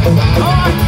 Oh,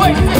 wait.